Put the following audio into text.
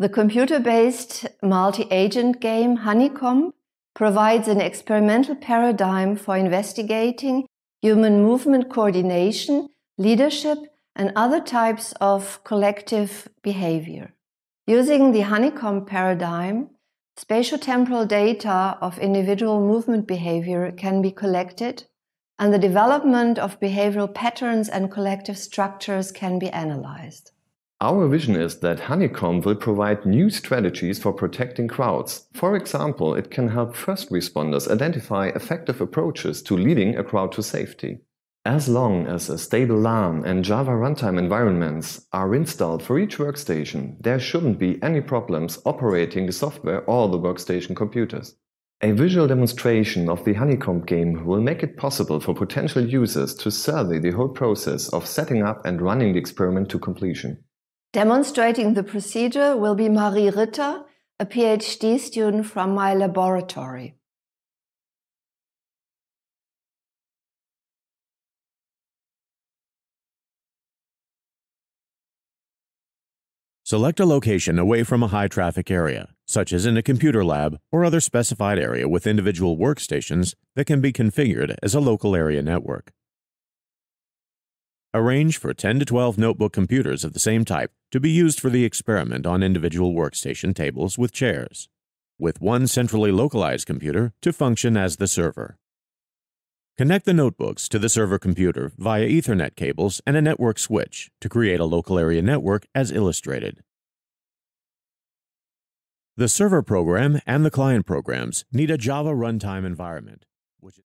The computer-based multi-agent game Honeycomb provides an experimental paradigm for investigating human movement coordination, leadership, and other types of collective behavior. Using the honeycomb paradigm, spatiotemporal data of individual movement behavior can be collected, and the development of behavioral patterns and collective structures can be analyzed. Our vision is that Honeycomb will provide new strategies for protecting crowds. For example, it can help first responders identify effective approaches to leading a crowd to safety. As long as a stable LAN and Java runtime environments are installed for each workstation, there shouldn't be any problems operating the software or the workstation computers. A visual demonstration of the Honeycomb game will make it possible for potential users to survey the whole process of setting up and running the experiment to completion. Demonstrating the procedure will be Marie Ritter, a PhD student from my laboratory. Select a location away from a high traffic area, such as in a computer lab or other specified area with individual workstations that can be configured as a local area network. Arrange for 10 to 12 notebook computers of the same type to be used for the experiment on individual workstation tables with chairs, with one centrally localized computer to function as the server. Connect the notebooks to the server computer via Ethernet cables and a network switch to create a local area network as illustrated. The server program and the client programs need a Java runtime environment.